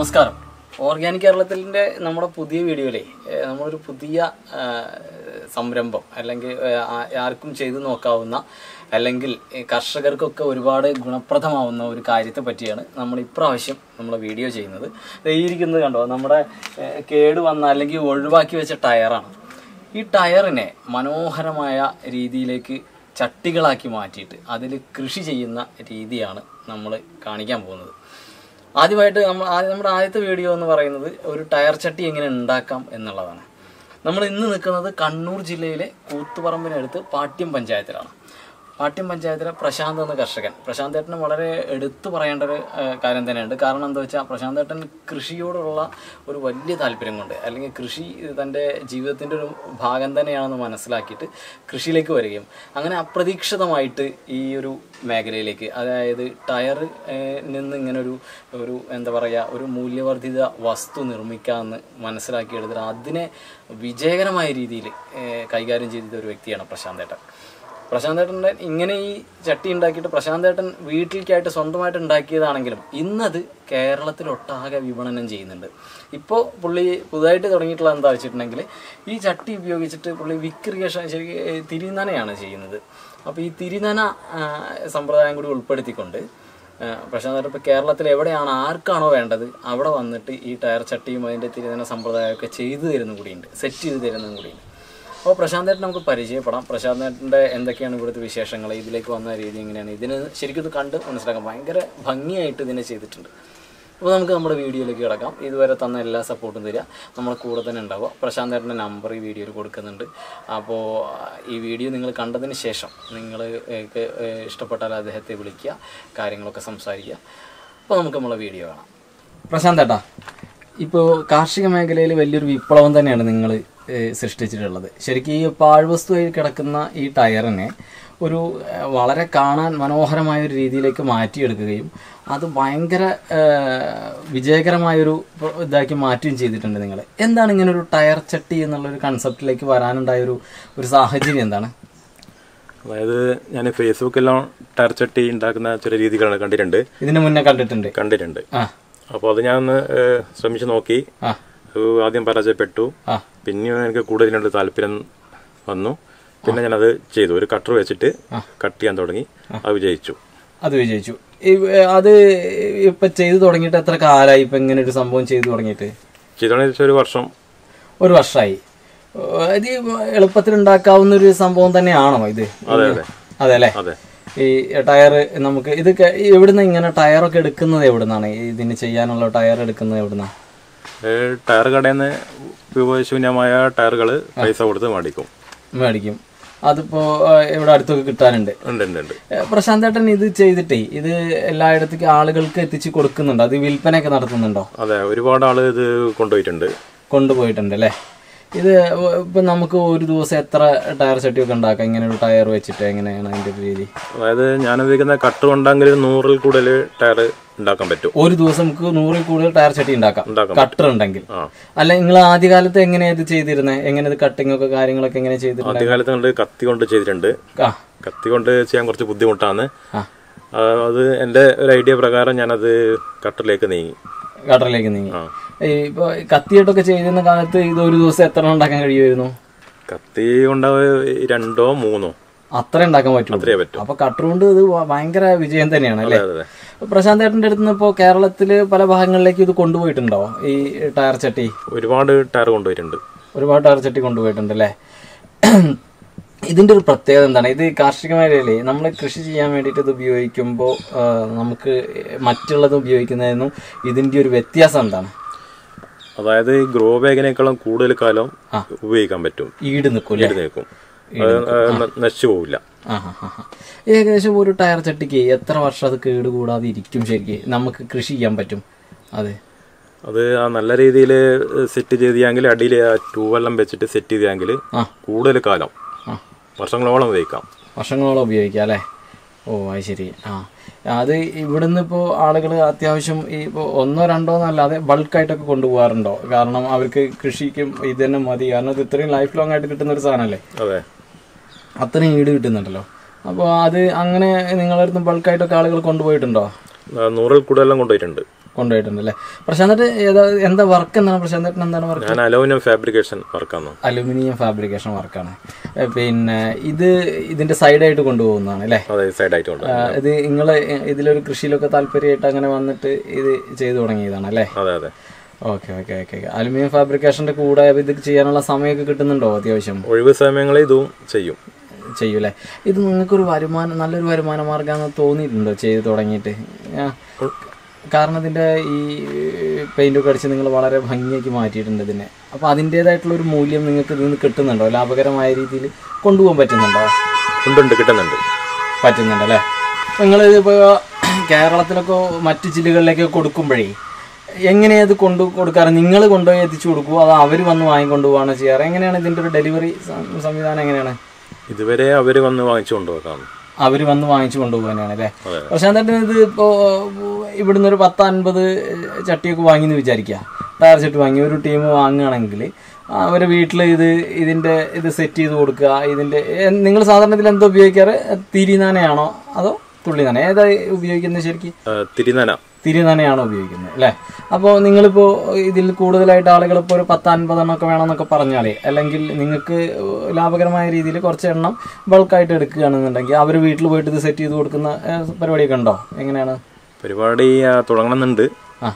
നമസ്കാരം. ഓർഗാനിക് കേരളത്തിന്റെ നമ്മുടെ പുതിയ വീഡിയോയിലെ നമ്മളൊരു പുതിയ സംരംഭം അല്ലെങ്കിൽ ആർക്കും ചെയ്തു നോക്കാവുന്ന അല്ലെങ്കിൽ കർഷകർക്കൊക്കെ ഒരുപാട് ഗുണപ്രദമാവുന്ന ഒരു കാര്യത്തെ പറ്റിയാണ് നമ്മൾ ഇപ്രാവശ്യം നമ്മൾ വീഡിയോ ചെയ്യുന്നത്. ഇരിക്കുന്നത് കണ്ടോ? നമ്മുടെ കേട് വന്ന അല്ലെങ്കിൽ ഒഴിവാക്കി വെച്ച ടയറാണ്. ഈ ടയറിനെ മനോഹരമായ രീതിയിലേക്ക് ചട്ടികളാക്കി മാറ്റിയിട്ട് അതിൽ കൃഷി ചെയ്യുന്ന രീതിയാണ് നമ്മൾ കാണിക്കാൻ പോകുന്നത്. ആദ്യമായിട്ട് നമ്മൾ നമ്മുടെ ആദ്യത്തെ വീഡിയോ എന്ന് പറയുന്നത് ഒരു ടയർ ചട്ടി എങ്ങനെ ഉണ്ടാക്കാം എന്നുള്ളതാണ്. നമ്മൾ ഇന്ന് നിൽക്കുന്നത് കണ്ണൂർ ജില്ലയിലെ കൂത്തുപറമ്പിനടുത്ത് പാട്യം പഞ്ചായത്തിലാണ്. പാട്യം പഞ്ചായത്തിലെ പ്രശാന്ത് എന്ന കർഷകൻ. പ്രശാന്ത് ഏട്ടന് വളരെ എടുത്തു പറയേണ്ട ഒരു കാര്യം തന്നെയുണ്ട്. കാരണം എന്താ വെച്ചാൽ പ്രശാന്ത് ഏട്ടൻ കൃഷിയോടുള്ള ഒരു വലിയ താല്പര്യം കൊണ്ട് അല്ലെങ്കിൽ കൃഷി തന്റെ ജീവിതത്തിന്റെ ഒരു ഭാഗം തന്നെയാണെന്ന് മനസ്സിലാക്കിയിട്ട് കൃഷിയിലേക്ക് വരികയും അങ്ങനെ അപ്രതീക്ഷിതമായിട്ട് ഈ ഒരു മേഖലയിലേക്ക് അതായത് ടയർ നിന്ന് ഇങ്ങനെ ഒരു ഒരു എന്താ പറയുക ഒരു മൂല്യവർദ്ധിത വസ്തു നിർമ്മിക്കാമെന്ന് മനസ്സിലാക്കിയെടുത്തിട്ട് അതിനെ വിജയകരമായ രീതിയിൽ കൈകാര്യം ചെയ്ത ഒരു വ്യക്തിയാണ് പ്രശാന്ത് ഏട്ടൻ. പ്രശാന്ത് ഏട്ടന്റെ ഇങ്ങനെ ഈ ചട്ടി ഉണ്ടാക്കിയിട്ട് പ്രശാന്തേട്ടൻ വീട്ടിലേക്കായിട്ട് സ്വന്തമായിട്ട് ഉണ്ടാക്കിയതാണെങ്കിലും ഇന്നത് കേരളത്തിലൊട്ടാകെ വിപണനം ചെയ്യുന്നുണ്ട്. ഇപ്പോൾ പുള്ളി പുതുതായിട്ട് തുടങ്ങിയിട്ടുള്ള എന്താ വെച്ചിട്ടുണ്ടെങ്കിൽ ഈ ചട്ടി ഉപയോഗിച്ചിട്ട് പുള്ളി വിക്രിയേഷൻ ശരിക്കും തിരിനനയാണ് ചെയ്യുന്നത്. അപ്പോൾ ഈ തിരിനന സമ്പ്രദായം കൂടി ഉൾപ്പെടുത്തിക്കൊണ്ട് പ്രശാന്തേട്ടൻ ഇപ്പോൾ കേരളത്തിൽ എവിടെയാണ് ആർക്കാണോ വേണ്ടത് അവിടെ വന്നിട്ട് ഈ ടയർ ചട്ടിയും അതിന്റെ തിരിനന സമ്പ്രദായമൊക്കെ ചെയ്തു തരുന്നും കൂടിയുണ്ട് സെറ്റ് ചെയ്ത് തരുന്നതും കൂടിയുണ്ട്. അപ്പോൾ പ്രശാന്തേട്ടൻ നമുക്ക് പരിചയപ്പെടാം. പ്രശാന്തേട്ടന്റെ എന്തൊക്കെയാണ് ഇവിടുത്തെ വിശേഷങ്ങൾ? ഇതിലേക്ക് വന്ന രീതി എങ്ങനെയാണ്? ഇതിന് ശരിക്കും ഇത് കണ്ട് മനസ്സിലാക്കാം ഭയങ്കര ഭംഗിയായിട്ട് ഇതിനെ ചെയ്തിട്ടുണ്ട്. അപ്പോൾ നമുക്ക് നമ്മുടെ വീഡിയോയിലേക്ക് കിടക്കാം. ഇതുവരെ തന്ന എല്ലാ സപ്പോർട്ടും തരിക. നമ്മളെ കൂടെ തന്നെ ഉണ്ടാവുക. പ്രശാന്ത് ഏട്ടന്റെ നമ്പർ ഈ വീഡിയോയിൽ കൊടുക്കുന്നുണ്ട്. അപ്പോൾ ഈ വീഡിയോ നിങ്ങൾ കണ്ടതിന് ശേഷം നിങ്ങൾ ഇഷ്ടപ്പെട്ടാൽ അദ്ദേഹത്തെ വിളിക്കുക. കാര്യങ്ങളൊക്കെ സംസാരിക്കുക. അപ്പോൾ നമുക്ക് നമ്മളെ വീഡിയോ കാണാം. പ്രശാന്ത് ഏട്ടാ ഇപ്പോൾ കാർഷിക മേഖലയിൽ വലിയൊരു വിപ്ലവം തന്നെയാണ് നിങ്ങൾ സൃഷ്ടിച്ചിട്ടുള്ളത്. ശരിക്കും ഈ പാഴ്വസ്തുവായി കിടക്കുന്ന ഈ ടയറിനെ ഒരു വളരെ കാണാൻ മനോഹരമായ ഒരു രീതിയിലേക്ക് മാറ്റിയെടുക്കുകയും അത് ഭയങ്കര വിജയകരമായൊരു ഇതാക്കി മാറ്റുകയും ചെയ്തിട്ടുണ്ട് നിങ്ങൾ എന്താണ് ഇങ്ങനെ ഒരു ടയർ ചട്ടി എന്നുള്ളൊരു കൺസെപ്റ്റിലേക്ക് വരാനുണ്ടായ ഒരു ഒരു സാഹചര്യം എന്താണ്? അതായത് ഞാൻ ഫേസ്ബുക്കെല്ലാം ടയർ ചട്ടി ഉണ്ടാക്കുന്ന ചില രീതികളാണ് കണ്ടിട്ടുണ്ട്. ഇതിന് മുന്നേ കണ്ടിട്ടുണ്ട്. കണ്ടിട്ടുണ്ട്. അപ്പോൾ അത് ഞാൻ ഒന്ന് ശ്രമിച്ചു നോക്കി. ആദ്യം പരാജയപ്പെട്ടു. പിന്നെ എനിക്ക് കൂടുതലിനോട് താല്പര്യം വന്നു. പിന്നെ ഞാനത് ചെയ്തു. ഒരു കട്ടർ വെച്ചിട്ട് കട്ട് ചെയ്യാൻ തുടങ്ങി. അത് വിജയിച്ചു. അത് വിജയിച്ചു. അത് ഇപ്പൊ ചെയ്തു തുടങ്ങിയിട്ട് എത്ര കാലായി ഇപ്പൊ ഇങ്ങനെ ഒരു സംഭവം ചെയ്തു തുടങ്ങിയിട്ട്? ചെയ്തു ഒരു വർഷം. ഒരു വർഷമായി ഇത് എളുപ്പത്തിൽ ഉണ്ടാക്കാവുന്ന ഒരു സംഭവം തന്നെയാണോ ഇത്? അതെ അല്ലേ? ഈ ടയർ നമുക്ക് ഇത് എവിടുന്ന ഇങ്ങനെ ടയറൊക്കെ എടുക്കുന്നത് എവിടുന്നാണ്? ഇതിന് ചെയ്യാനുള്ള ടയർ എടുക്കുന്നത് എവിടുന്നാ? ഏഹ്, ടയർ കടയിൽ നിന്ന് ഉപയോഗശൂന്യമായ ടയറുകൾ പൈസ കൊടുത്ത് മേടിക്കും. മേടിക്കും. അതിപ്പോ ഇവിടെ അടുത്തൊക്കെ കിട്ടാനുണ്ട്. പ്രശാന്ത് ഏട്ടൻ ഇത് ചെയ്തിട്ടേ ഇത് എല്ലായിടത്തേക്ക് ആളുകൾക്ക് എത്തിച്ച് കൊടുക്കുന്നുണ്ടോ. അത് വിൽപ്പനയൊക്കെ നടത്തുന്നുണ്ടോ? അതെ ഒരുപാട് ആൾ ഇത് കൊണ്ടുപോയിട്ടുണ്ട്. കൊണ്ടുപോയിട്ടുണ്ട് അല്ലേ? ഇത് ഇപ്പൊ നമുക്ക് ഒരു ദിവസം എത്ര ടയർ ചട്ടിയൊക്കെ ഉണ്ടാക്കാം? ഇങ്ങനെ ഒരു ടയർ വെച്ചിട്ട് എങ്ങനെയാണ് അതിന്റെ രീതി? അതായത് ഞാൻ ഉപയോഗിക്കുന്ന കട്ട് കൊണ്ടെങ്കിൽ നൂറിൽ കൂടുതൽ ടയർ ഉണ്ടാക്കാൻ പറ്റും. ഒരു ദിവസം നമുക്ക് നൂറിൽ കൂടുതൽ ടയർ ചട്ടി ഉണ്ടാക്കാം. കട്ടർ ഉണ്ടെങ്കിൽ. അല്ല നിങ്ങൾ ആദ്യകാലത്ത് എങ്ങനെയാ ഇത് ചെയ്തിരുന്നത് എങ്ങനെ ഇത് കട്ടിംഗ് ഒക്കെ കാര്യങ്ങളൊക്കെ എങ്ങനെ ചെയ്തിരുന്നത് ആദ്യകാലത്ത് കത്തി കൊണ്ട് ചെയ്തിട്ടുണ്ട്. കത്തി കൊണ്ട് ചെയ്യാൻ കുറച്ച് ബുദ്ധിമുട്ടാണ്. അത് എന്റെ ഒരു ഐഡിയ പ്രകാരം ഞാനത് കട്ടറിലേക്ക് നീങ്ങി. കട്ടറിലേക്ക് നീങ്ങി. ഇപ്പൊ കത്തിയിട്ടൊക്കെ ചെയ്തിരുന്ന കാലത്ത് ഇത് ഒരു ദിവസം എത്ര ഉണ്ടാക്കാൻ കഴിയുമായിരുന്നു? കത്തി കൊണ്ട് രണ്ടോ മൂന്നോ. അത്ര ഉണ്ടാക്കാൻ പറ്റും അത്രേ പറ്റും. അപ്പൊ കട്ടർ കൊണ്ട് ഇത് ഭയങ്കര വിജയം തന്നെയാണ് അല്ലേ? പ്രശാന്ത് ഏട്ടന്റെ അടുത്ത് നിന്ന് ഇപ്പോൾ കേരളത്തിൽ പല ഭാഗങ്ങളിലേക്ക് ഇത് കൊണ്ടുപോയിട്ടുണ്ടോ? ഈ ടയർ ചട്ടി? ഒരുപാട് ടയർ കൊണ്ടുപോയിട്ടുണ്ട്. ഒരുപാട് ടയർ ചട്ടി കൊണ്ടുപോയിട്ടുണ്ട് അല്ലേ? ഇതിന്റെ ഒരു പ്രത്യേകത എന്താണ്? ഇത് കാർഷിക മേഖലയിലെ നമ്മൾ കൃഷി ചെയ്യാൻ വേണ്ടിയിട്ട് ഇത് ഉപയോഗിക്കുമ്പോൾ നമുക്ക് മറ്റുള്ളത് ഉപയോഗിക്കുന്നതിനും ഇതിന്റെ ഒരു വ്യത്യാസം എന്താണ്? അതായത് ഗ്രോ ബാഗിനേക്കാളും കൂടുതൽ കാലം ഉപയോഗിക്കാൻ പറ്റും. ഈട് നിൽക്കും ഈട് നിൽക്കും. നശിച്ചു പോവില്ല. ആ ആ, ആ, ആ. ഏകദേശം ഒരു ടയർ ചട്ടിക്ക് എത്ര വർഷം അത് കേട് കൂടാതെ ഇരിക്കും ശരിക്കും? നമുക്ക് കൃഷി ചെയ്യാൻ പറ്റും. അതെ. അത് ആ നല്ല രീതിയിൽ സെറ്റ് ചെയ്തെങ്കിൽ അടിയിൽ ആ ട്യൂബെല്ലാം വെച്ചിട്ട് സെറ്റ് ചെയ്തെങ്കിൽ കൂടുതൽ കാലം. വർഷങ്ങളോളം ഉപയോഗിക്കാം. വർഷങ്ങളോളം ഉപയോഗിക്കാം അല്ലേ? ഓ അത് ശരി. ആ. അത് ഇവിടുന്ന് ഇപ്പോൾ ആളുകൾ അത്യാവശ്യം ഈ ഇപ്പോൾ ഒന്നോ രണ്ടോ എന്നല്ലാതെ ബൾക്കായിട്ടൊക്കെ കൊണ്ടുപോകാറുണ്ടോ? കാരണം അവർക്ക് കൃഷിക്കും ഇത് തന്നെ മതി. കാരണം ഇത് ഇത്രയും ലൈഫ് ലോങ് ആയിട്ട് കിട്ടുന്ന ഒരു സാധനമല്ലേ? അതെ. അത്രയും ഈട് കിട്ടുന്നുണ്ടല്ലോ. അപ്പോൾ അത് അങ്ങനെ നിങ്ങളുടെ അടുത്ത് ബൾക്കായിട്ടൊക്കെ ആളുകൾ കൊണ്ടുപോയിട്ടുണ്ടോ? നൂറിൽ കൂടുതലും കൊണ്ടുപോയിട്ടുണ്ട്. കൊണ്ടുപോയിട്ടുണ്ട് അല്ലേ പ്രശാന്ത് എന്താ വർക്ക് എന്താണ്? പ്രശാന്തേട്ടൻ എന്താണ് വർക്ക് ഞാൻ അലൂമിനിയം ഫാബ്രിക്കേഷൻ വർക്കാണ് അലുമിനിയം ഫാബ്രിക്കേഷൻ വർക്കാണ് പിന്നെ ഇത് ഇതിന്റെ സൈഡായിട്ട് കൊണ്ടുപോകുന്നതാണ് അല്ലേ? സൈഡായിട്ട് ഇത് നിങ്ങൾ ഇതിലൊരു കൃഷിയിലൊക്കെ താല്പര്യമായിട്ട് അങ്ങനെ വന്നിട്ട് ഇത് ചെയ്തു തുടങ്ങിയതാണ് അല്ലേ? അതെ അതെ. ഓക്കെ ഓക്കെ ഓക്കെ അലുമിനിയം ഫാബ്രിക്കേഷന്റെ കൂടെ ഇത് ചെയ്യാനുള്ള സമയമൊക്കെ കിട്ടുന്നുണ്ടോ അത്യാവശ്യം? ഒഴിവ് സമയങ്ങളിൽ ഇതും ചെയ്യും. ചെയ്യൂലേ ഇത് നിങ്ങൾക്കൊരു വരുമാനം നല്ലൊരു വരുമാന മാർഗമാണെന്ന് തോന്നിയിട്ടുണ്ടോ ചെയ്ത് തുടങ്ങിയിട്ട്? കാരണം ഇതിന്റെ ഈ പെയിന്റൊക്കെ അടിച്ച് നിങ്ങൾ വളരെ ഭംഗിയാക്കി മാറ്റിയിട്ടുണ്ട് ഇതിനെ. അപ്പോൾ അതിന്റേതായിട്ടുള്ള ഒരു മൂല്യം നിങ്ങൾക്ക് ഇതിൽ നിന്ന് കിട്ടുന്നുണ്ടോ? ലാഭകരമായ രീതിയിൽ കൊണ്ടുപോകാൻ പറ്റുന്നുണ്ടോ? ഉണ്ടുണ്ട് കിട്ടുന്നുണ്ട്. പറ്റുന്നുണ്ട് അല്ലേ? നിങ്ങൾ ഇപ്പോൾ കേരളത്തിലൊക്കെ മറ്റ് ജില്ലകളിലേക്കൊക്കെ കൊടുക്കുമ്പോഴേ എങ്ങനെയാണ് ഇത് കൊണ്ടു കൊടുക്കാറ്? നിങ്ങൾ കൊണ്ടുപോയി എത്തിച്ചു കൊടുക്കുമോ അതോ അവർ വന്ന് വാങ്ങിക്കൊണ്ട് പോവാണോ ചെയ്യാറ്? എങ്ങനെയാണ് ഇതിന്റെ ഒരു ഡെലിവറി സംവിധാനം എങ്ങനെയാണ്? ഇതുവരെ അവർ വന്ന് വാങ്ങിച്ചു കൊണ്ടുപോകാം. അവർ വന്ന് വാങ്ങിച്ചു കൊണ്ടുപോകാനാണ് അല്ലേ? പക്ഷെ പ്രശാന്തേട്ടൻ ഇത് ഇപ്പോ ഇവിടുന്ന് ഒരു പത്ത് അൻപത് ചട്ടിയൊക്കെ വാങ്ങി എന്ന് വിചാരിക്കുക ടയർ ചട്ടി വാങ്ങി ഒരു ടീം വാങ്ങുകയാണെങ്കിൽ അവരെ വീട്ടിൽ ഇത് ഇതിന്റെ ഇത് സെറ്റ് ചെയ്ത് കൊടുക്കുക ഇതിന്റെ നിങ്ങൾ സാധാരണ ഇതിൽ എന്താ ഉപയോഗിക്കാറ്? തിരിനാനയാണോ അതോ തുള്ളിനാന ഏതായി ഉപയോഗിക്കുന്നത് ശരിക്കും? ആ, തിരുനന തന്നെയാണ് ഉപയോഗിക്കുന്നത് അല്ലേ? അപ്പോൾ നിങ്ങളിപ്പോൾ ഇതിൽ കൂടുതലായിട്ട് ആളുകൾ ഇപ്പോൾ ഒരു പത്ത് അൻപതെണ്ണമൊക്കെ വേണമെന്നൊക്കെ പറഞ്ഞാലേ അല്ലെങ്കിൽ നിങ്ങൾക്ക് ലാഭകരമായ രീതിയിൽ കുറച്ച് എണ്ണം ബൾക്കായിട്ട് എടുക്കുകയാണെന്നുണ്ടെങ്കിൽ അവർ വീട്ടിൽ പോയിട്ട് ഇത് സെറ്റ് ചെയ്ത് കൊടുക്കുന്ന പരിപാടിയൊക്കെ ഉണ്ടോ? എങ്ങനെയാണ്? പരിപാടി തുടങ്ങണമെന്നുണ്ട്. ആ.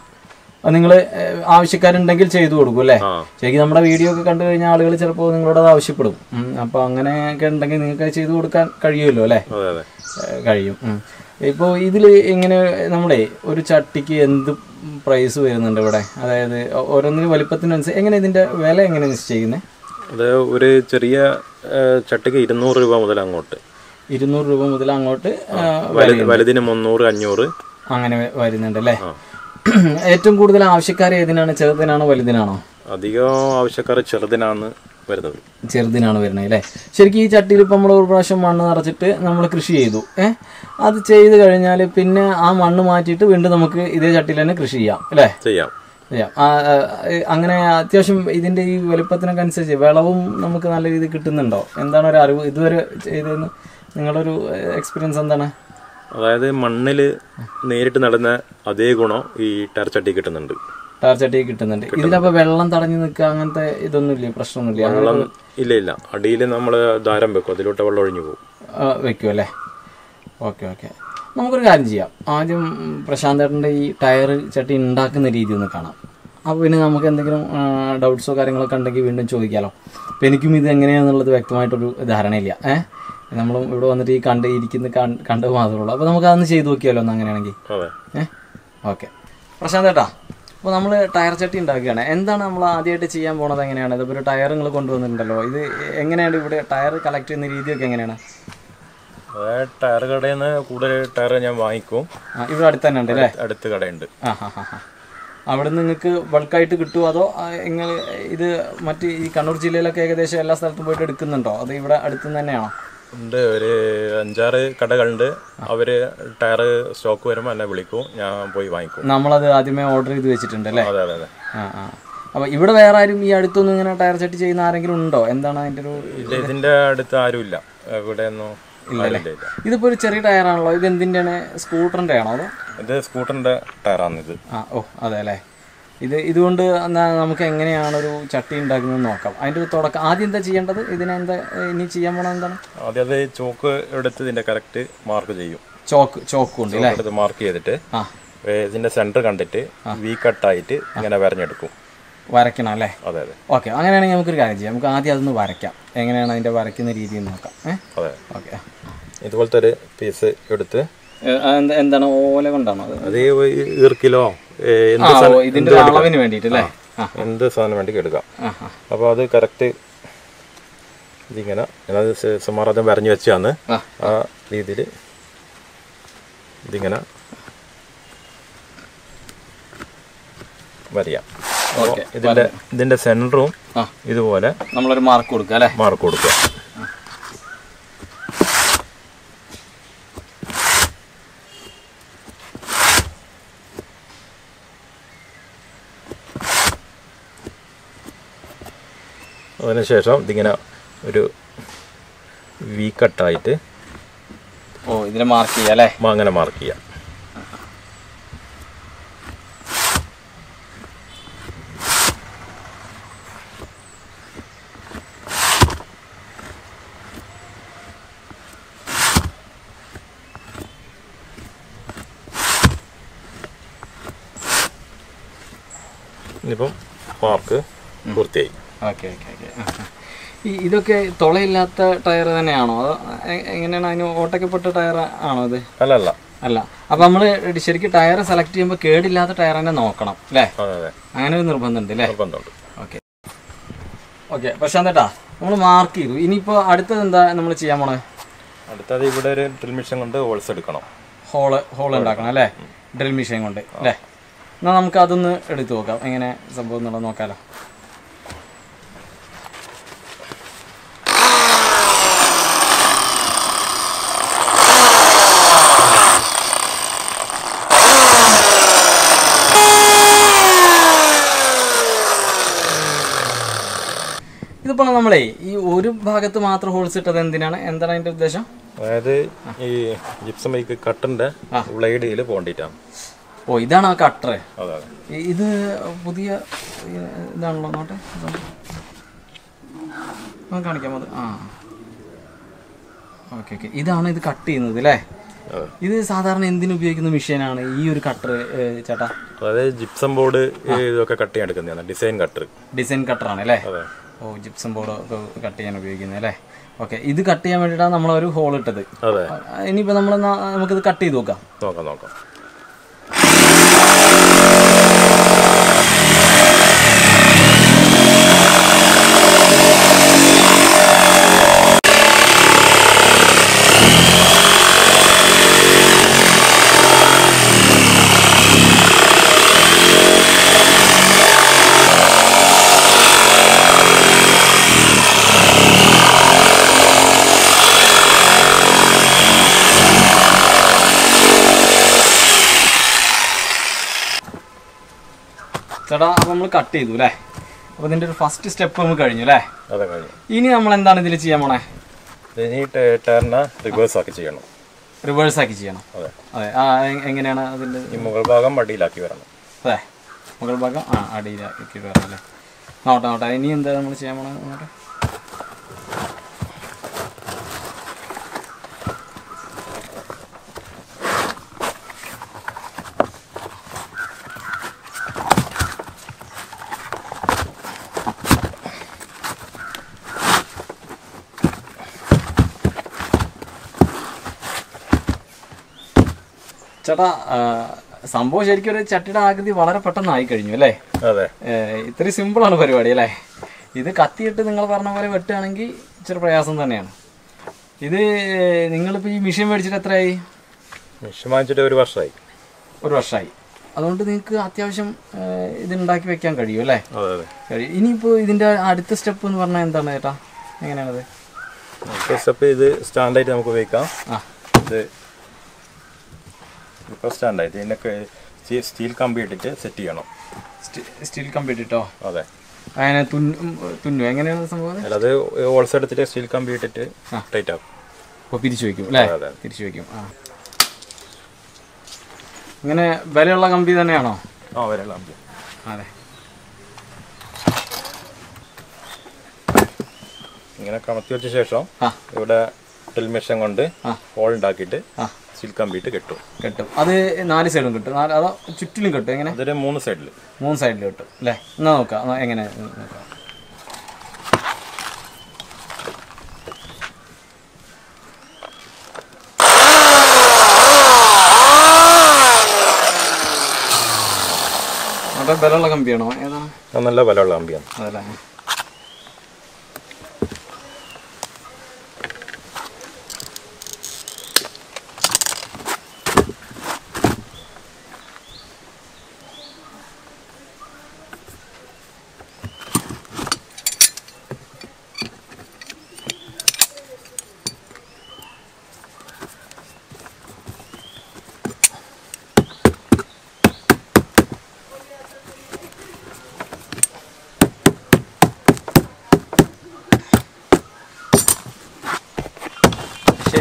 നിങ്ങൾ ആവശ്യക്കാരുണ്ടെങ്കിൽ ചെയ്തു കൊടുക്കും അല്ലേ? ശരിക്കും നമ്മുടെ വീഡിയോ ഒക്കെ കണ്ടു കഴിഞ്ഞാൽ ആളുകൾ ചിലപ്പോൾ നിങ്ങളോട് അത് ആവശ്യപ്പെടും. അപ്പോൾ അങ്ങനെയൊക്കെ ഉണ്ടെങ്കിൽ നിങ്ങൾക്ക് ചെയ്തു കൊടുക്കാൻ കഴിയുമല്ലോ അല്ലേ? കഴിയും. ഇപ്പോൾ ഇതിൽ ഇങ്ങനെ നമ്മുടെ ഒരു ചട്ടിക്ക് എന്ത് പ്രൈസ് വരുന്നുണ്ട് ഇവിടെ? അതായത് ഓരോന്നിനും വലിപ്പത്തിനനുസരിച്ച് എങ്ങനെ ഇതിന്റെ വില എങ്ങനെ നിശ്ചയിക്കുന്നത് അത് ഒരു ചെറിയ ചട്ടിക്ക് ഇരുന്നൂറ് രൂപ മുതൽ അങ്ങോട്ട്. ഇരുന്നൂറ് രൂപ മുതൽ അങ്ങോട്ട് വലുതിന് മുന്നൂറ് അഞ്ഞൂറ്. അങ്ങനെ വരുന്നുണ്ട് അല്ലേ? ഏറ്റവും കൂടുതൽ ആവശ്യക്കാർ ഏതിനാണ്? ചെറുതിനാണോ വലുതിനാണോ? അധികം ആവശ്യക്കാർ ചെറുതിനാണ്. വരുന്നത്. ചെറുതിനാണ് വരുന്നത് അല്ലേ? ശരിക്കും ഈ ചട്ടിയിൽ ഇപ്പം നമ്മൾ ഒരു പ്രാവശ്യം മണ്ണ് നിറച്ചിട്ട് നമ്മൾ കൃഷി ചെയ്തു. ഏഹ് അത് ചെയ്ത് കഴിഞ്ഞാൽ പിന്നെ ആ മണ്ണ് മാറ്റിയിട്ട് വീണ്ടും നമുക്ക് ഇതേ ചട്ടിയിൽ തന്നെ കൃഷി ചെയ്യാം അല്ലേ? ചെയ്യാം. അങ്ങനെ അത്യാവശ്യം ഇതിന്റെ ഈ വലുപ്പത്തിനൊക്കെ അനുസരിച്ച് വിളവും നമുക്ക് നല്ല രീതിയിൽ കിട്ടുന്നുണ്ടോ? എന്താണ് ഒരു അറിവ് ഇതുവരെ ചെയ്തതെന്ന്? നിങ്ങളൊരു എക്സ്പീരിയൻസ് എന്താണ്? അതായത് മണ്ണിൽ നേരിട്ട് നടന്ന അതേ ഗുണം ഈ ടയർ ചട്ടി കിട്ടുന്നുണ്ട്. ടാർ ചട്ടി കിട്ടുന്നുണ്ട്. ഇതിലപ്പോ വെള്ളം തടഞ്ഞു നിൽക്കുക അങ്ങനത്തെ ഇതൊന്നുമില്ല പ്രശ്നമൊന്നുമില്ല. വെള്ളം ഇല്ല ഇല്ല അടിയിൽ നമ്മൾ ദാരം വെക്കും. അതിലോട്ട് വെള്ളം ഒഴിഞ്ഞു പോകും. വെക്കും അല്ലേ? Okay okay. നമുക്കൊരു കാര്യം ചെയ്യാം. ആദ്യം പ്രശാന്ത് പ്രശാന്തേട്ടന്റെ ഈ ടയർ ചട്ടി ഉണ്ടാക്കുന്ന രീതി ഒന്ന് കാണാം. അപ്പോൾ പിന്നെ നമുക്ക് എന്തെങ്കിലും ഡൗട്ട്സോ കാര്യങ്ങളൊക്കെ ഉണ്ടെങ്കിൽ വീണ്ടും ചോദിക്കാമല്ലോ അപ്പോൾ എനിക്കും ഇത് എങ്ങനെയാണെന്നുള്ളത് വ്യക്തമായിട്ടൊരു ധാരണയില്ല. ഏഹ് നമ്മളും ഇവിടെ വന്നിട്ട് ഈ കണ്ട് ഇരിക്കുന്ന കണ്ട് കണ്ടത് മാത്രമേ ഉള്ളൂ. അപ്പോൾ നമുക്ക് അതൊന്ന് ചെയ്ത് നോക്കിയാലോ ഒന്ന് അങ്ങനെയാണെങ്കിൽ? ഏഹ് ഓക്കെ. പ്രശാന്ത് ഏട്ടാ അപ്പോൾ നമ്മൾ ടയർ ചട്ടി ഉണ്ടാക്കുകയാണ്. എന്താണ് നമ്മൾ ആദ്യമായിട്ട് ചെയ്യാൻ പോണത് എങ്ങനെയാണ്? ഇതിപ്പോൾ ഒരു ടയർ നിങ്ങൾ കൊണ്ടുവന്നിട്ടുണ്ടല്ലോ. ഇത് എങ്ങനെയാണ് ഇവിടെ ടയർ കളക്ട് ചെയ്യുന്ന രീതിയൊക്കെ എങ്ങനെയാണ്? ടയർ കടയിൽ നിന്ന് കൂടുതൽ ടയർ ഞാൻ വാങ്ങിക്കും. ഇവിടെ അടുത്ത് തന്നെ ഉണ്ട് അല്ലേ? അടുത്ത് കടയുണ്ട്. അവിടെ നിന്ന് നിങ്ങൾക്ക് ബൾക്കായിട്ട് കിട്ടുമോ അതോ നിങ്ങൾ ഇത് മറ്റ് ഈ കണ്ണൂർ ജില്ലയിലൊക്കെ ഏകദേശം എല്ലാ സ്ഥലത്തും പോയിട്ട് എടുക്കുന്നുണ്ടോ? അത് ഇവിടെ അടുത്തുനിന്ന് തന്നെയാണോ? ഉണ്ട്. ഒരു അഞ്ചാറ് കടകളുണ്ട്. അവർ ടയർ സ്റ്റോക്ക് വരുമ്പോൾ എന്നെ വിളിക്കും. ഞാൻ പോയി വാങ്ങിക്കും. നമ്മളത് ആദ്യമേ ഓർഡർ ചെയ്ത് വെച്ചിട്ടുണ്ട് അല്ലേ? അതെ അതെ അതെ. അപ്പോൾ ഇവിടെ വേറെ ആരും ഈ അടുത്തൊന്നും ഇങ്ങനെ ടയർ സെറ്റ് ചെയ്യുന്ന ആരെങ്കിലും ഉണ്ടോ? എന്താണ് അതിന്റെ ഒരു ഇതിന്റെ അടുത്ത് ആരും ഇല്ല. ഇവിടെ ഒന്നും ഇതിപ്പോൾ ഒരു ചെറിയ ടയറാണല്ലോ ഇത് എന്തിന്റെ സ്കൂട്ടറിന്റെ ആണോ അതോ? ഇത് സ്കൂട്ടറിന്റെ ടയറാണ് ഇത് ആ ഓ അതെ അല്ലേ? ഇത് ഇതുകൊണ്ട് നമുക്ക് എങ്ങനെയാണ് ഒരു ചട്ടി ഉണ്ടാക്കുന്നത് നോക്കാം. അതിന്റെ ഒരു തുടക്കം. ആദ്യം എന്താ ചെയ്യേണ്ടത്? ഇതിനെന്താ ഇനി ചെയ്യാൻ പോണത് എന്താണ്? ആദ്യം അത് ചോക്ക് എടുത്ത് ഇതിന്റെ കറക്റ്റ് മാർക്ക് ചെയ്യും. ചോക്ക് ചോക്ക് കൊണ്ട് മാർക്ക് ചെയ്തിട്ട് ഇതിന്റെ സെന്റർ കണ്ടിട്ട് വി കട്ടായിട്ട് ഇങ്ങനെ വരഞ്ഞെടുക്കും. വരയ്ക്കണം അല്ലേ? അതെ അതെ. ഓക്കെ അങ്ങനെയാണെങ്കിൽ നമുക്കൊരു കാര്യം ചെയ്യാം. നമുക്ക് ആദ്യം അതൊന്ന് വരയ്ക്കാം. എങ്ങനെയാണ് അതിന്റെ വരയ്ക്കുന്ന രീതി എന്ന് നോക്കാം. അതെ. ഓക്കെ ഇതുപോലത്തെ ഒരു പീസ് എടുത്ത് എന്താണ്? ഓല കൊണ്ടാണോ അത്? അത് ഈ ഈർക്കിലോ സാധനം- അളവിന് വേണ്ടിയിട്ട് അല്ലേ? എന്ത് സാധനം വേണ്ടി എടുക്കാം? അപ്പോൾ അത് കറക്റ്റ് ഇതിങ്ങനെ ഞാനത് സുമാർ അത് വരഞ്ഞു വെച്ചാന്ന് ആ. രീതിയിൽ രീതിയിൽ ഇതിങ്ങനെ വരയാം. ഇതിന്റെ ഇതിന്റെ സെന്ററും ഇതുപോലെ നമ്മളൊരു മാർക്ക് കൊടുക്കുക അല്ലേ? മാർക്ക് കൊടുക്കുക. അതിനുശേഷം ഇതിങ്ങനെ ഒരു വി കട്ടായിട്ട് ഓ ഇതിനെ മാർക്ക് ചെയ്യാം അല്ലേ? അങ്ങനെ മാർക്ക് ചെയ്യാം. ഇനിയിപ്പം മാർക്ക് പൂർത്തിയായി. ഓക്കെ ഓക്കെ ഈ ഇതൊക്കെ തുളയില്ലാത്ത ടയർ തന്നെയാണോ? അതോ എങ്ങനെയാണ് അതിന് ഓട്ടക്കപ്പെട്ട ടയർ ആണോ ഇത്? അല്ല അല്ല. അല്ല അപ്പൊ നമ്മൾ ശരിക്കും ടയർ സെലക്ട് ചെയ്യുമ്പോൾ കേടില്ലാത്ത ടയർ തന്നെ നോക്കണം അല്ലേ? അതെ അതെ. അങ്ങനെ ഒരു നിർബന്ധമുണ്ട് അല്ലേ? Okay okay. ഓക്കെ പ്രശാന്തേട്ടാ നമ്മൾ മാർക്ക് ചെയ്തു. ഇനിയിപ്പോ അടുത്തത് എന്താ നമ്മൾ ചെയ്യാൻ പോണേ? അടുത്തത് ഇവിടെ ഒരു ഡ്രിൽ മെഷീൻ കൊണ്ട് ഹോൾസ് എടുക്കണം. ഹോൾ ഹോൾ ഉണ്ടാക്കണം അല്ലേ? ഡ്രിൽ മെഷീൻ കൊണ്ട് അല്ലേ? എന്നാൽ നമുക്ക് അതൊന്ന് എടുത്തു നോക്കാം. എങ്ങനെ സംഭവം എന്നുള്ളത് നോക്കാലോ ഇതിപ്പോൾ നമ്മളെ ഈ ഒരു ഭാഗത്ത് മാത്രം ഹോൾസ് ഇട്ടത് എന്തിനാണ്? എന്താണ് അതിന്റെ ഉദ്ദേശം? അതായത് ഈ ജിപ്സം ബൈക്ക് കട്ടറിന്റെ ബ്ലേഡിൽ പോണ്ടിട്ടാണ്. ഓ ഇതാണ് ആ കട്ടർ ഇത് പുതിയ ഇതാണല്ലോ നോട്ടെ കാണിക്കാം അത് ആ. Okay okay. ഇതാണ് ഇത് കട്ട് ചെയ്യുന്നത് അല്ലേ ഇത് സാധാരണ എന്തിനു ഉപയോഗിക്കുന്ന മെഷീനാണ് ഈ ഒരു കട്ടർ ചേട്ടാ? അതായത് ജിപ്സം ബോർഡ് ഇതൊക്കെ കട്ട് ചെയ്യാൻ എടുക്കുന്നതാണ് ഡിസൈൻ കട്ടർ ഡിസൈൻ കട്ടറാണ് അല്ലേ ഓ ജിപ്സം ബോർഡ് ഒക്കെ കട്ട് ചെയ്യാൻ ഉപയോഗിക്കുന്നത് അല്ലേ? ഓക്കെ ഇത് കട്ട് ചെയ്യാൻ വേണ്ടിയിട്ടാണ് നമ്മളൊരു ഹോൾ ഇട്ടത്. ഇനിയിപ്പോൾ നമ്മൾ നമുക്കിത് കട്ട് ചെയ്ത് നോക്കാം. നോക്കാം നോക്കാം ചേട്ടാ അപ്പോൾ നമ്മൾ കട്ട് ചെയ്തു അല്ലേ അപ്പോൾ ഇതിന്റെ ഒരു ഫസ്റ്റ് സ്റ്റെപ്പ് നമുക്ക് കഴിഞ്ഞു അല്ലേ അതെ കഴിഞ്ഞു. ഇനി നമ്മൾ എന്താണ് ഇതിൽ ചെയ്യാൻ പോണേ? ഇനി ട- ടയറിനെ റിവേഴ്സ് ആക്കി ചെയ്യണം. റിവേഴ്സ് ആക്കി ചെയ്യണം. അതെ. അതെ. ആ എങ്ങനെയാണ് അതിന്റെ ഈ മുകൾ ഭാഗം അടിയിലാക്കി വരണം. അതെ. മുകൾ ഭാഗം ആ അടിയിലാക്കി വരണം അല്ലേ നോട്ടെ നോട്ടെ. ഇനി എന്താ നമ്മൾ ചെയ്യാൻ പോണേ നോട്ടെ? ചേട്ടാ സംഭവം ശരിക്കും ഒരു ചട്ടിയുടെ ആകൃതി വളരെ പെട്ടെന്ന് ആയി കഴിഞ്ഞു അല്ലേ? അതെ. ഇത്ര ഇത്രയും സിമ്പിളാണ് പരിപാടി അല്ലേ? ഇത് കത്തിയിട്ട് നിങ്ങൾ പറഞ്ഞ പോലെ വെട്ടുകയാണെങ്കിൽ ഇച്ചിരി പ്രയാസം തന്നെയാണ്. ഇത് നിങ്ങളിപ്പോൾ ഈ മെഷീൻ മേടിച്ചിട്ട് എത്രയായി? മെഷീൻ വാങ്ങിച്ചിട്ട് ഒരു വർഷമായി. ഒരു വർഷമായി. അതുകൊണ്ട് നിങ്ങൾക്ക് അത്യാവശ്യം ഇതുണ്ടാക്കി ഇത് ഉണ്ടാക്കി വെക്കാൻ കഴിയും അല്ലേ? അതെ ഇതിന്റെ കഴിയും ഇനിയിപ്പോൾ ഇതിന്റെ അടുത്ത സ്റ്റെപ്പ് എന്ന് പറഞ്ഞാൽ എന്താണ് ചേട്ടാ? എങ്ങനെയാണത്? സ്റ്റെപ്പ് ഇത് സ്റ്റാൻഡായിട്ട് നമുക്ക് ഉപയോഗിക്കാം. ഇത് ഇപ്പോൾ സ്റ്റാൻഡായിട്ട് ഇതിനൊക്കെ സ്റ്റീൽ കമ്പി ഇട്ടിട്ട് സെറ്റ് ചെയ്യണം. സ്റ്റീൽ കമ്പി ഇട്ടിട്ടോ? അതെ. അങ്ങനെ തുന്നു എങ്ങനെയാണ് സംഭവം? അത് ഓൾസ് എടുത്തിട്ട് സ്റ്റീൽ കമ്പി ഇട്ടിട്ട് ടൈറ്റ് ആക്കും. അപ്പോൾ തിരിച്ചു വയ്ക്കും അല്ലേ. തിരിച്ചു വയ്ക്കും ആ. ഇങ്ങനെ വിലയുള്ള കമ്പി തന്നെയാണോ? ആ വിലയുള്ള കമ്പി. അതെ. ഇങ്ങനെ കമത്തി വെച്ച ശേഷം ഇവിടെ ഡ്രിൽ മെഷീൻ കൊണ്ട്. ഹോൾ ഉണ്ടാക്കിയിട്ട് സ്റ്റീൽ കമ്പിട്ട് കെട്ടും. കെട്ടും. അത് നാല് സൈഡും കിട്ടും. നാല് അതോ ചുറ്റിലും കിട്ടും എങ്ങനെ? അതൊരു മൂന്ന് സൈഡിൽ മൂന്ന് സൈഡിൽ കിട്ടും അല്ലേ? എന്നാ നോക്കാം എങ്ങനെ നോക്കാം. അവിടെ ബലമുള്ള കമ്പിയാണോ? ഏതാണ്? നല്ല ബലമുള്ള കമ്പിയാണ്. അതല്ലേ?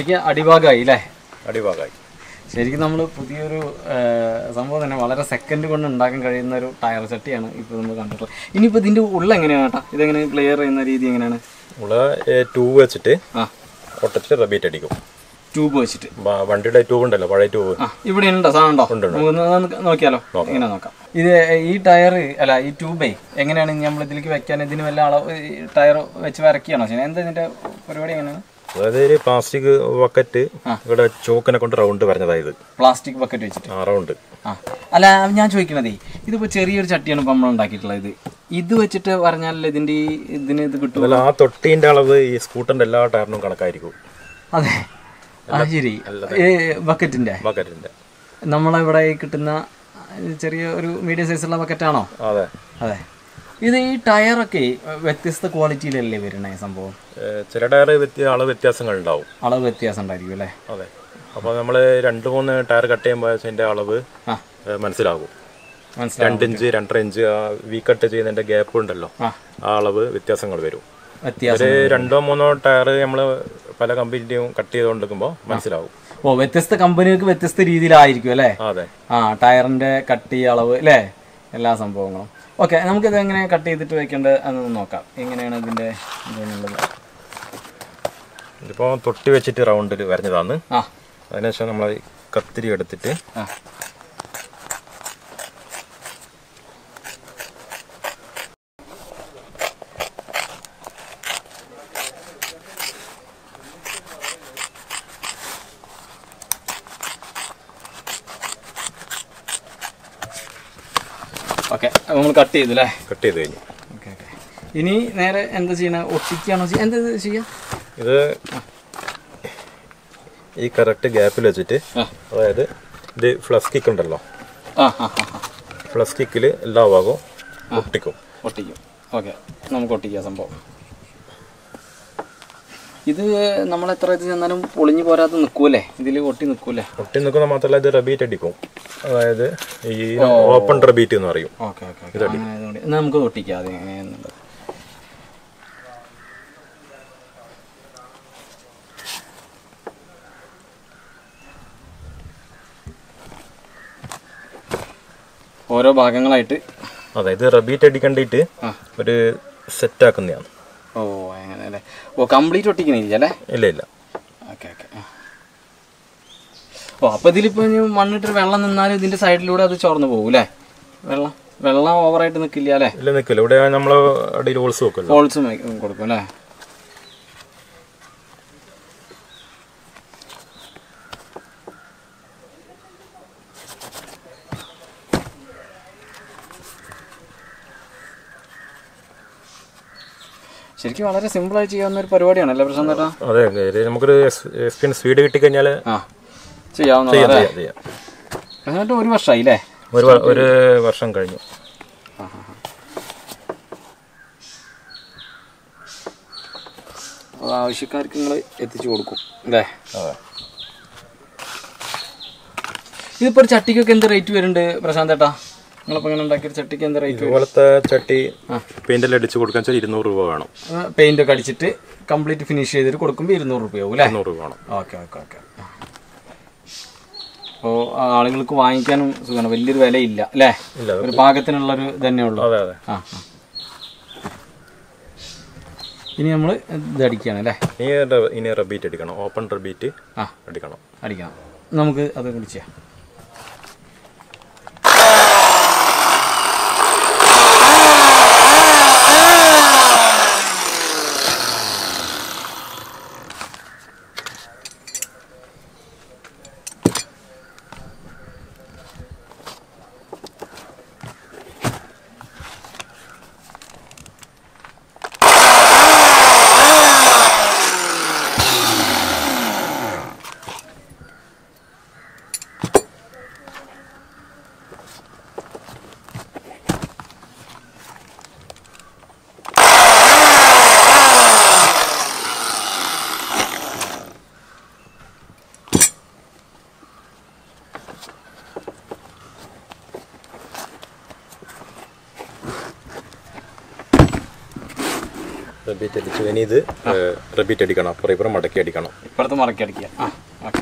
ശരിക്കും അടിഭാഗമായി അല്ലേ അടിഭാഗമായി ശരിക്കും നമ്മൾ പുതിയൊരു സംഭവം തന്നെ വളരെ സെക്കൻഡ് കൊണ്ട് ഉണ്ടാക്കാൻ കഴിയുന്ന ഒരു ടയർ ചട്ടിയാണ് ഇപ്പോൾ നമ്മൾ കണ്ടിട്ടുള്ളത്. ഇനിയിപ്പോൾ ഇതിന്റെ ഉള്ള എങ്ങനെയാണ് കേട്ടോ ഇതെങ്ങനെ ക്ലിയർ ചെയ്യുന്ന രീതി എങ്ങനെയാണ്? ഉള്ള ട്യൂബ് വെച്ചിട്ട് ആ. ഒട്ടച്ചിട്ട് റബീറ്റ് അടിക്കും. ട്യൂബ് വെച്ചിട്ട്. വണ്ടിയുടെ ട്യൂബ് ഉണ്ടല്ലോ പഴയ ട്യൂബ് ഇവിടെ ഉണ്ടോ? സാധനം ഉണ്ടോ? നമുക്കൊന്ന് നോക്കിയാലോ? ഇങ്ങനെ നോക്കാം. ഇത് ഈ ടയർ അല്ല ഈ ട്യൂബേ എങ്ങനെയാണ് നമ്മൾ ഇതിലേക്ക് വെക്കാൻ? ഇതിന് വല്ല അളവ് ടയർ വെച്ച് വരക്കുകയാണോ ചെയ്യുന്നത്? എന്താ ഇതിന്റെ പരിപാടി എങ്ങനെയാണ്? അതായത് ഒരു പ്ലാസ്റ്റിക് ബക്കറ്റ് ഇവിടെ ചോക്കിനെ കൊണ്ട് റൗണ്ട് പറഞ്ഞതായത് പ്ലാസ്റ്റിക് ബക്കറ്റ് വെച്ചിട്ട്. ആ റൗണ്ട് അല്ല ഞാൻ ചോദിക്കണതേ ഇതിപ്പോ ചെറിയൊരു ചട്ടിയാണ് ഇപ്പൊ നമ്മൾ ഉണ്ടാക്കിയിട്ടുള്ളത്. ഇത് വെച്ചിട്ട് പറഞ്ഞാൽ ഇതിന്റെ ഇതിന് ഇത് കിട്ടും അല്ല ആ തൊട്ടീന്റെ അളവ് ഈ സ്കൂട്ടറിന്റെ എല്ലാ ടയറിനും കണക്കായിരിക്കും. അതെ. ആ ശരി. ഈ ബക്കറ്റിന്റെ ബക്കറ്റിന്റെ നമ്മളിവിടെ ഇവിടെ കിട്ടുന്ന ചെറിയ ഒരു മീഡിയം സൈസുള്ള ബക്കറ്റാണോ അതെ. അതെ. ഇത് ഈ ടയറൊക്കെ വ്യത്യസ്ത ക്വാളിറ്റിയിലല്ലേ വരണേ സംഭവം? ചില ടയർ അളവ് വ്യത്യാസങ്ങൾ ഉണ്ടാവും. അളവ് വ്യത്യാസം ഉണ്ടായിരിക്കും അല്ലേ? അതെ. അപ്പോൾ നമ്മൾ രണ്ട് മൂന്ന് ടയർ കട്ട് ചെയ്യുമ്പോൾ അതിന്റെ അളവ് മനസ്സിലാകും. രണ്ട് ഇഞ്ച് രണ്ടര ഇഞ്ച് ആ വി കട്ട് ചെയ്യുന്നതിന്റെ ഗ്യാപ്പ് ഉണ്ടല്ലോ. ആ. അളവ് വ്യത്യാസങ്ങൾ വരും. ഒരു രണ്ടോ മൂന്നോ ടയർ നമ്മൾ പല കമ്പനിയും കട്ട് ചെയ്തുകൊണ്ടിരിക്കുമ്പോൾ മനസ്സിലാവും. ഓ വ്യത്യസ്ത കമ്പനികൾക്ക് വ്യത്യസ്ത രീതിയിലായിരിക്കും അല്ലേ? അതെ. ആ ടയറിന്റെ കട്ടി അളവ് അല്ലേ? എല്ലാ സംഭവങ്ങളും. ഓക്കെ നമുക്കിത് എങ്ങനെ കട്ട് ചെയ്തിട്ട് വെക്കേണ്ടത് എന്ന് നോക്കാം. എങ്ങനെയാണ് ഇതിന്റെ ഇതെന്നുള്ളത് ഇതിപ്പോൾ തൊട്ടി വെച്ചിട്ട് റൗണ്ടിൽ വരഞ്ഞതാണ്. അതിനുശേഷം നമ്മൾ കത്തിരി എടുത്തിട്ട് ആ ഓക്കെ നമ്മൾ കട്ട് ചെയ്തു അല്ലേ കട്ട് ചെയ്ത് കഴിഞ്ഞു. ഇനി നേരെ എന്താ ചെയ്യണ? ഒട്ടിക്കാണോ എന്താ ചെയ്യാ? ഇത് ഈ കറക്റ്റ് ഗ്യാപ്പിൽ വെച്ചിട്ട് അതായത് ഇത് ഫ്ലസ് കിക്ക് ഉണ്ടല്ലോ. ഫ്ലസ് കിക്കിൽ എല്ലാ ഭാഗവും ഒട്ടിക്കും. ഒട്ടിക്കും. ഓക്കെ നമുക്ക് ഒട്ടിക്കാം സംഭവം. ഇത് നമ്മൾ എത്ര ഇത് ചെന്നാലും പൊളിഞ്ഞു പോരാതെ നിൽക്കൂലേ ഇതിൽ ഒട്ടി നിൽക്കൂലേ ഒട്ടി നിൽക്കുന്ന മാത്രമല്ല ഇത് റബീറ്റ് അടിക്കും. അതായത് ഈ ഓപ്പൺ റബീറ്റ് എന്ന് പറയും. നമുക്ക് ഒട്ടിക്കാം അത് ഓരോ ഭാഗങ്ങളായിട്ട് അതായത് റബീറ്റ് അടിക്കണ്ടിട്ട് ഒരു സെറ്റ് ആക്കുന്നതാണ്. ഓ അല്ലേ ഓ കംപ്ലീറ്റ് ഒട്ടിക്കണില്ല അല്ലേ ഇല്ല ഇല്ല. ഓക്കെ ഓക്കെ ഓ അപ്പൊ ഇതിലിപ്പോ ഇനി മണ്ണിട്ട് വെള്ളം നിന്നാലും ഇതിന്റെ സൈഡിലൂടെ അത് ചോർന്നു പോകും അല്ലേ വെള്ളം വെള്ളം ഓവറായിട്ട് നിൽക്കില്ല അല്ലേ? ഇല്ല നിൽക്കില്ല ഇവിടെ നമ്മൾ ഹോൾസ് കൊടുക്കും അല്ലേ? ശരിക്കും വളരെ സിമ്പിൾ ആയി ചെയ്യാവുന്ന ഒരു പരിപാടിയാണ് അല്ലേ പ്രശ്നം ചേട്ടാ അതെ നമുക്കൊരു എക്സ്പീരിയൻസ് വീട് കിട്ടിക്കഴിഞ്ഞാൽ ആ ചെയ്യാവുന്ന ഒരു വർഷമായി അല്ലേ ഒരു ഒരു വർഷം കഴിഞ്ഞു. ആവശ്യക്കാർക്ക് നിങ്ങൾ എത്തിച്ചു കൊടുക്കും അല്ലേ? ഇതിപ്പോ ഒരു ചട്ടിക്കൊക്കെ എന്ത് റേറ്റ് വരുന്നുണ്ട് പ്രശാന്ത് ഏട്ടാ? ഇങ്ങനെ ഉണ്ടാക്കിയ ചട്ടിക്ക് എന്താ റേറ്റ് ഇതുപോലത്തെ ചട്ടി അടിച്ച് കൊടുക്കാൻ വെച്ചാൽ ഇരുന്നൂറ് രൂപ വേണം. പെയിന്റ് ഒക്കെ അടിച്ചിട്ട് കംപ്ലീറ്റ് ഫിനിഷ് ചെയ്തിട്ട് കൊടുക്കുമ്പോൾ ഇരുന്നൂറ് രൂപയാവും അല്ലേ? ഇരുന്നൂറ് രൂപ വേണം. Okay okay okay. അപ്പോൾ ആളുകൾക്ക് വാങ്ങിക്കാനും സുഖമാണ്. വലിയൊരു വിലയില്ല അല്ലേ? ഒരു പാകത്തിനുള്ളൊരു തന്നെ ഉള്ളൂ. അതെ അതെ. ആ. ഇനി നമ്മൾ ഇത് അടിക്കുകയാണ് അല്ലേ? ഇനി ഇനി റബീറ്റ് അടിക്കണം. ഓപ്പൺ റബീറ്റ് ആ. അടിക്കണം. അടിക്കണം. നമുക്ക് അത് കൂടി ചെയ്യാം. റബീറ്റ് അടിച്ചു. ഇനി ഇത് റിപ്പീറ്റ് അടിക്കണം. അപ്പുറം ഇപ്പുറം മടക്കി അടിക്കണം. ഇപ്പുറത്ത് മടക്കി അടിക്കുക ആ ഓക്കെ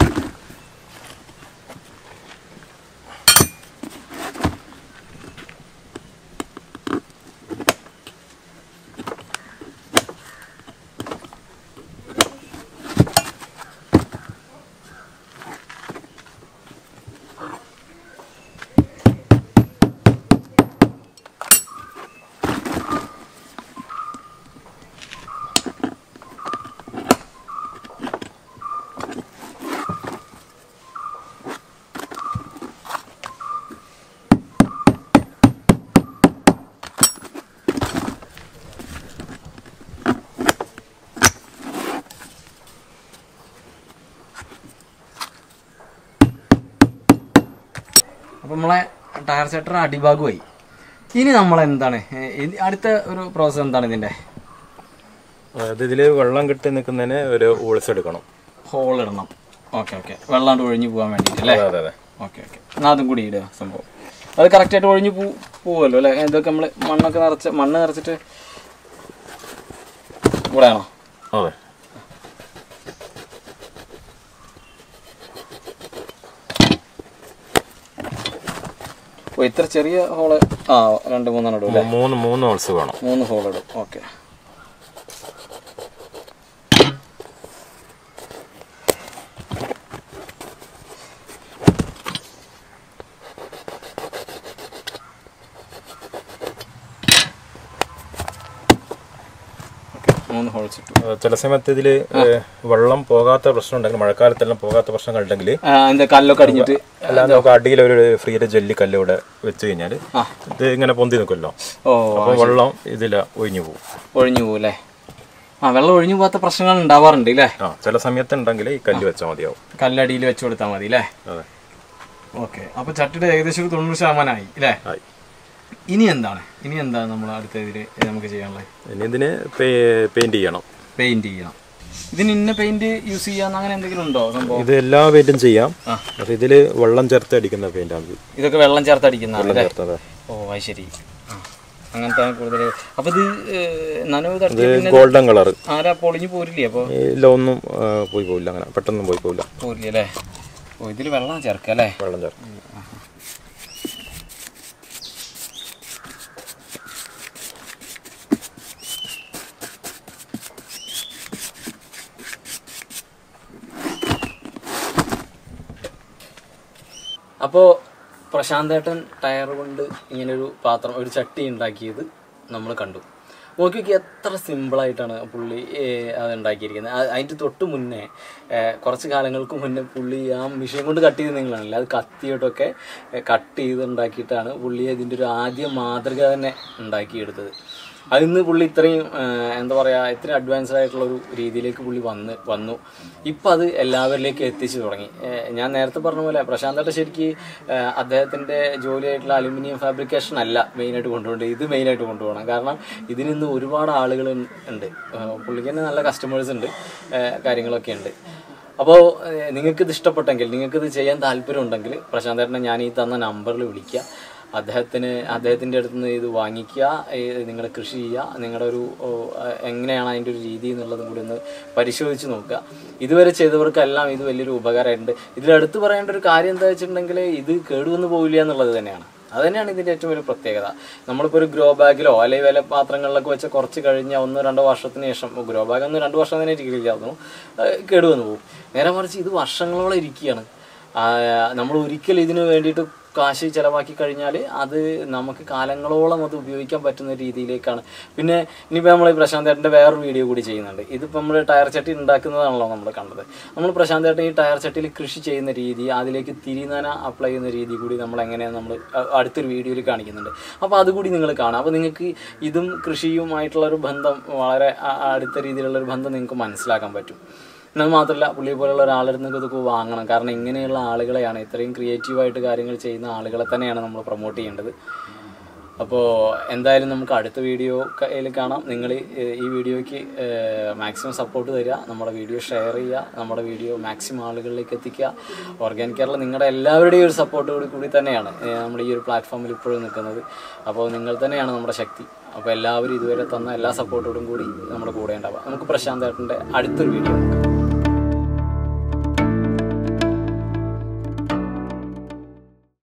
അപ്പോൾ നമ്മളെ ടയർ സെറ്റർ അടിഭാഗമായി ഇനി നമ്മൾ എന്താണ് അടുത്ത ഒരു പ്രോസസ് എന്താണ് ഇതിന്റെ? അതായത് ഇതിൽ വെള്ളം കിട്ടി നിൽക്കുന്നതിന് ഒരു ഓൾസ് എടുക്കണം. ഹോൾ ഇടണം. ഓക്കെ ഓക്കെ വെള്ളാണ്ട് ഒഴിഞ്ഞു പോകാൻ വേണ്ടിയിട്ട് അല്ലേ? അതെ അതെ. ഓക്കെ ഓക്കെ എന്നാൽ അതും കൂടി ഇടുക സംഭവം. അത് കറക്റ്റായിട്ട് ഒഴിഞ്ഞു പോ പോവുമല്ലോ അല്ലേ? ഇതൊക്കെ നമ്മൾ മണ്ണൊക്കെ നിറച്ച് മണ്ണ് നിറച്ചിട്ട് ഇവിടെയാണോ അതെ. ഓ ഇത്ര ചെറിയ ഹോൾ ആ രണ്ട് മൂന്നെണ്ണം ഇടും മൂന്ന് മൂന്ന് ഹോൾസ് വേണം. മൂന്ന് ഹോൾ ഇടും. ഓക്കെ മൂന്ന് ഹോൾസ് ഇട്ടു ഏഹ് ചില സമയത്ത് ഇതിൽ വെള്ളം പോകാത്ത പ്രശ്നം ഉണ്ടെങ്കിൽ മഴക്കാലത്തെല്ലാം പോകാത്ത പ്രശ്നങ്ങൾ ഉണ്ടെങ്കിൽ കല്ലൊക്കെ അടിഞ്ഞിട്ട് അല്ലാതെ നമുക്ക് അടിയിൽ ഒരു ഫ്രീയുടെ ജെല്ലി കല്ല് ഇവിടെ വെച്ച് കഴിഞ്ഞാൽ ഇത് ഇങ്ങനെ പൊന്തി നിൽക്കുമല്ലോ. അപ്പൊ അപ്പോൾ വെള്ളം ഇതിൽ ഒഴിഞ്ഞു പോകും. ഒഴിഞ്ഞു പോകും അല്ലേ? ആ വെള്ളം ഒഴിഞ്ഞു പോകാത്ത പ്രശ്നങ്ങൾ ഉണ്ടാവാറുണ്ട് അല്ലേ ചില സമയത്ത് ഉണ്ടെങ്കിൽ ഈ കല്ല് വെച്ചാൽ മതിയാവും. കല്ലടിയിൽ വെച്ച് കൊടുത്താൽ മതി അല്ലേ ഓക്കെ. അപ്പൊ ചട്ടിയുടെ ഏകദേശം ഒരു തൊണ്ണൂറ് ശതമാനമായി അല്ലേ ഇനി എന്താണ്? ഇനി എന്താണ് നമ്മൾ അടുത്ത ഇതിൽ നമുക്ക് ചെയ്യാനുള്ളത്? ഇനി ഇതിന് പെയിന്റ് ചെയ്യണം. പെയിന്റ് ചെയ്യണം. ഇതിന് ഇന്ന പെയിന്റ് യൂസ് ചെയ്യാന്ന് അങ്ങനെ എന്തെങ്കിലും ഉണ്ടോ സംഭവം? ഇത് എല്ലാ പെയിന്റും ചെയ്യാം. ഇതിൽ പക്ഷെ ഇതിൽ വെള്ളം ചേർത്ത് അടിക്കുന്ന പെയിന്റ് ആണ്. ഇതൊക്കെ വെള്ളം ചേർത്ത് ചേർത്തത് ഓ അത് ശരി അങ്ങനത്തെ കൂടുതൽ അപ്പൊ ഇത് നനവ് ഗോൾഡൻ കളർ ആരാ പൊളിഞ്ഞു പോരില്ലേ അപ്പൊ? ഇല്ല ഒന്നും പോയി പോവില്ല അങ്ങനെ. പെട്ടെന്ന് പോയി പോവില്ല. പോരില്ലേ ഓ ഇതിൽ വെള്ളം ചേർക്കല്ലേ വെള്ളം ചേർത്ത് അപ്പോൾ പ്രശാന്തേട്ടൻ ടയർ കൊണ്ട് ഇങ്ങനൊരു പാത്രം ഒരു ചട്ടി ഉണ്ടാക്കിയത് നമ്മൾ കണ്ടു. നോക്കി നോക്കി എത്ര സിമ്പിളായിട്ടാണ് പുള്ളി അത് ഉണ്ടാക്കിയിരിക്കുന്നത് അത് അതിന്റെ തൊട്ട് മുന്നേ കുറച്ച് കാലങ്ങൾക്ക് മുന്നേ പുള്ളി ആ മിഷീൻ കൊണ്ട് കട്ട് ചെയ്ത് നിങ്ങളാണല്ലേ? അത് കത്തിയിട്ടൊക്കെ കട്ട് ചെയ്ത് ഉണ്ടാക്കിയിട്ടാണ് പുള്ളി അതിന്റെ ഒരു ആദ്യ മാതൃക തന്നെ ഉണ്ടാക്കിയെടുത്തത്. അതിന്ന് പുള്ളി ഇത്രയും എന്താ പറയുക ഇത്രയും അഡ്വാൻസ്ഡ് ആയിട്ടുള്ള ഒരു രീതിയിലേക്ക് പുള്ളി വന്ന് വന്നു. ഇപ്പം അത് എല്ലാവരിലേക്കും എത്തിച്ചു തുടങ്ങി. ഞാൻ നേരത്തെ പറഞ്ഞ പോലെ പ്രശാന്തേട്ട ശരിക്ക് അദ്ദേഹത്തിന്റെ ജോലിയായിട്ടുള്ള അലുമിനിയം ഫാബ്രിക്കേഷൻ അല്ല മെയിനായിട്ട് കൊണ്ടുപോകേണ്ടത്. ഇത് മെയിനായിട്ട് കൊണ്ടുപോകണം. കാരണം ഇതിനിന്ന് ഒരുപാട് ആളുകൾ ഉണ്ട്. പുള്ളിക്ക് തന്നെ നല്ല കസ്റ്റമേഴ്സ് ഉണ്ട്. കാര്യങ്ങളൊക്കെ ഉണ്ട്. അപ്പോൾ നിങ്ങൾക്കിത് ഇഷ്ടപ്പെട്ടെങ്കിൽ നിങ്ങൾക്കിത് ചെയ്യാൻ താല്പര്യം ഉണ്ടെങ്കിൽ പ്രശാന്തേട്ടനെ ഞാൻ ഈ തന്ന നമ്പറിൽ വിളിക്കുക അദ്ദേഹത്തിന് അദ്ദേഹത്തിന്റെ അടുത്ത് നിന്ന് ഇത് വാങ്ങിക്കുക നിങ്ങൾ കൃഷി ചെയ്യുക നിങ്ങളുടെ ഒരു എങ്ങനെയാണ് അതിന്റെ ഒരു രീതി എന്നുള്ളതും കൂടി ഒന്ന് പരിശോധിച്ച് നോക്കുക. ഇതുവരെ ചെയ്തവർക്കെല്ലാം ഇത് വലിയൊരു ഉപകാരമായിട്ടുണ്ട്. ഇതിലെടുത്ത് പറയേണ്ട ഒരു കാര്യം എന്താ വെച്ചിട്ടുണ്ടെങ്കിൽ ഇത് കേടുവന്ന് പോവില്ല എന്നുള്ളത് തന്നെയാണ്. അത് തന്നെയാണ് ഇതിന്റെ ഏറ്റവും വലിയ പ്രത്യേകത. നമ്മളിപ്പോൾ ഒരു ഗ്രോ ബാഗിലോ അല്ലെങ്കിൽ വില പാത്രങ്ങളിലൊക്കെ വെച്ച് കുറച്ച് കഴിഞ്ഞ ഒന്നോ രണ്ടോ വർഷത്തിന് ശേഷം ഗ്രോ ബാഗ് ഒന്ന് രണ്ട് വർഷം തന്നെ ഇരിക്കില്ലായിരുന്നു കേടുവന്ന് പോകും. നേരെ മറിച്ച് ഇത് വർഷങ്ങളോളം ഇരിക്കുകയാണ്. നമ്മൾ ഒരിക്കലും ഇതിന് വേണ്ടിയിട്ട് കാശ് ചിലവാക്കി കഴിഞ്ഞാൽ അത് നമുക്ക് കാലങ്ങളോളം അത് ഉപയോഗിക്കാൻ പറ്റുന്ന രീതിയിലേക്കാണ്. പിന്നെ ഇനിയിപ്പോൾ നമ്മൾ പ്രശാന്ത് ഏട്ടന്റെ വേറൊരു വീഡിയോ കൂടി ചെയ്യുന്നുണ്ട്. ഇതിപ്പോൾ നമ്മൾ ടയർ ചട്ടി ഉണ്ടാക്കുന്നതാണല്ലോ നമ്മൾ കണ്ടത്. നമ്മൾ പ്രശാന്ത് ഏട്ടൻ ഈ ടയർ ചട്ടിയിൽ കൃഷി ചെയ്യുന്ന രീതി അതിലേക്ക് തിരിനന അപ്ലൈ ചെയ്യുന്ന രീതി കൂടി നമ്മൾ എങ്ങനെയാണ് നമ്മൾ അടുത്തൊരു വീഡിയോയിൽ കാണിക്കുന്നുണ്ട്. അപ്പോൾ അതുകൂടി നിങ്ങൾ കാണാം. അപ്പോൾ നിങ്ങൾക്ക് ഇതും കൃഷിയുമായിട്ടുള്ളൊരു ബന്ധം വളരെ അടുത്ത രീതിയിലുള്ളൊരു ബന്ധം നിങ്ങൾക്ക് മനസ്സിലാക്കാൻ പറ്റും. എന്നത് മാത്രമല്ല പുള്ളിയെ നിന്ന് ഇതൊക്കെ വാങ്ങണം. കാരണം ഇങ്ങനെയുള്ള ആളുകളെയാണ് ഇത്രയും ക്രിയേറ്റീവായിട്ട് കാര്യങ്ങൾ ചെയ്യുന്ന ആളുകളെ തന്നെയാണ് നമ്മൾ പ്രൊമോട്ട് ചെയ്യേണ്ടത്. അപ്പോൾ എന്തായാലും നമുക്ക് അടുത്ത വീഡിയോ കയ്യിൽ കാണാം. നിങ്ങൾ ഈ വീഡിയോയ്ക്ക് മാക്സിമം സപ്പോർട്ട് തരിക. നമ്മുടെ വീഡിയോ ഷെയർ ചെയ്യുക. നമ്മുടെ വീഡിയോ മാക്സിമം ആളുകളിലേക്ക് എത്തിക്കുക. ഓർഗാനിക് കേരള നിങ്ങളുടെ എല്ലാവരുടെയും ഒരു സപ്പോർട്ടോട് കൂടി തന്നെയാണ്. നമ്മൾ ഈ ഒരു പ്ലാറ്റ്ഫോമിൽ ഇപ്പോഴും നിൽക്കുന്നത്. അപ്പോൾ നിങ്ങൾ തന്നെയാണ് നമ്മുടെ ശക്തി. അപ്പോൾ എല്ലാവരും ഇതുവരെ തന്ന എല്ലാ സപ്പോർട്ടോടും കൂടി നമ്മുടെ കൂടെ ഉണ്ടാവുക. നമുക്ക് പ്രശാന്ത് ഏട്ടന്റെ അടുത്തൊരു വീഡിയോ നോക്കാം